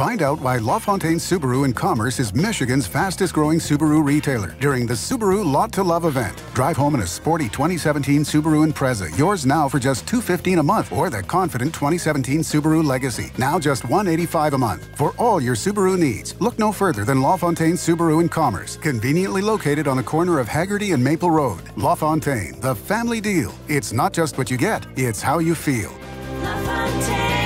Find out why LaFontaine Subaru in Commerce is Michigan's fastest growing Subaru retailer during the Subaru Lot to Love event. Drive home in a sporty 2017 Subaru Impreza, yours now for just $215 a month, or the confident 2017 Subaru Legacy, now just $185 a month. For all your Subaru needs, look no further than LaFontaine Subaru in Commerce, conveniently located on the corner of Haggerty and Maple Road. LaFontaine, the family deal. It's not just what you get, it's how you feel. LaFontaine.